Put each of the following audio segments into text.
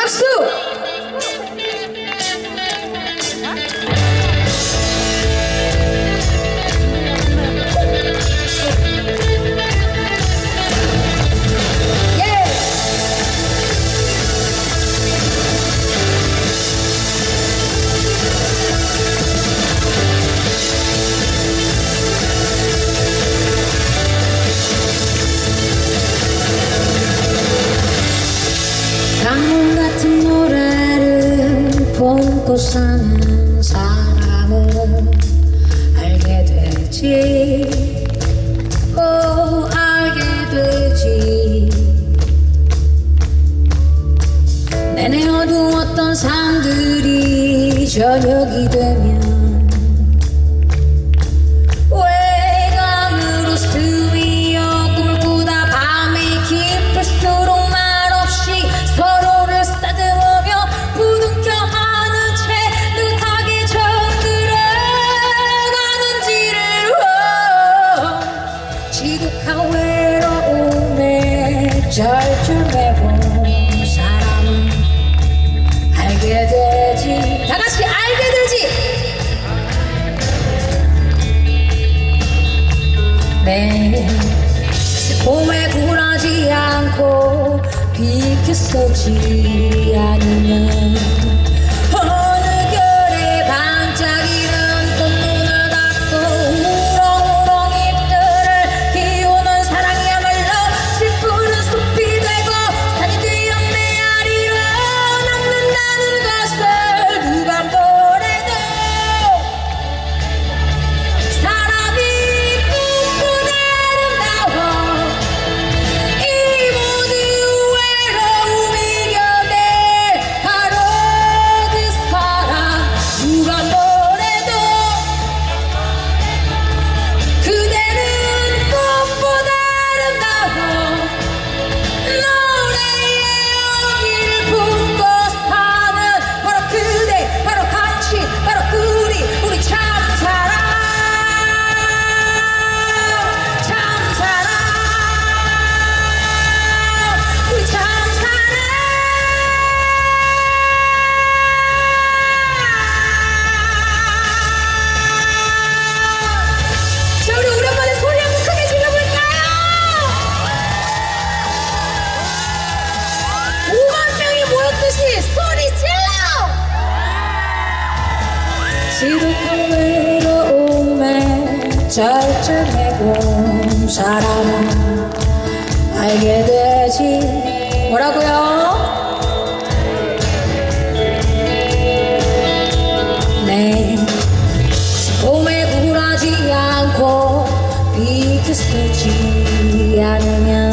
Março! 먹고 사는 사람을 알게 되지. 오 알게 되지. 내내 어두웠던 산들이 저녁이 되면 봄에 굴하지 않고 비켜서지 않으면 지독한 외로움에 절절해고 사람을 알게 되지 뭐라고요? 네 몸에 굴하지 않고 비트 스치지 않으면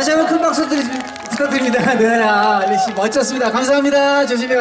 다시 한번 큰 박수 드리, 부탁드립니다. 네, 아, 알리 씨 멋졌습니다. 감사합니다. 조심히